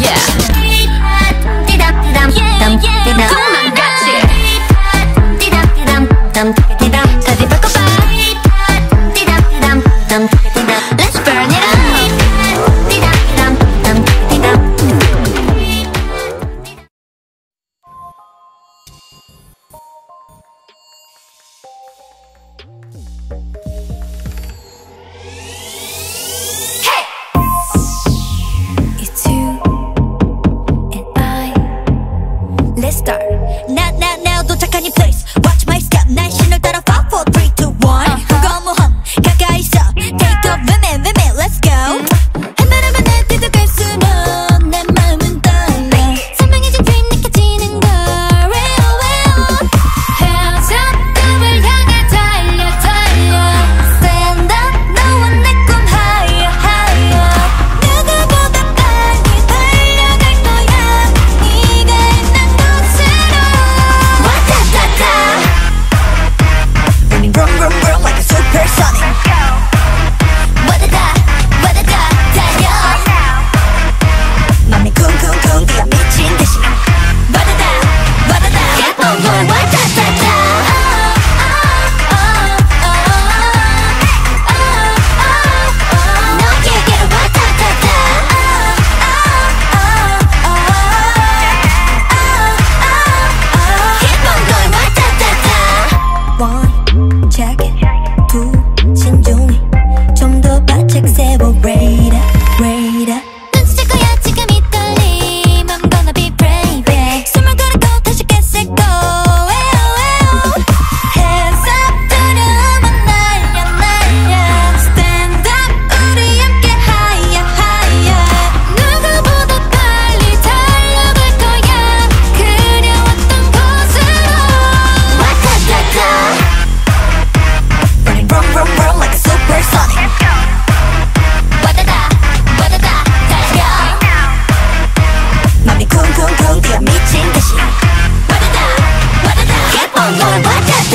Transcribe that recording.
yeah on, budget.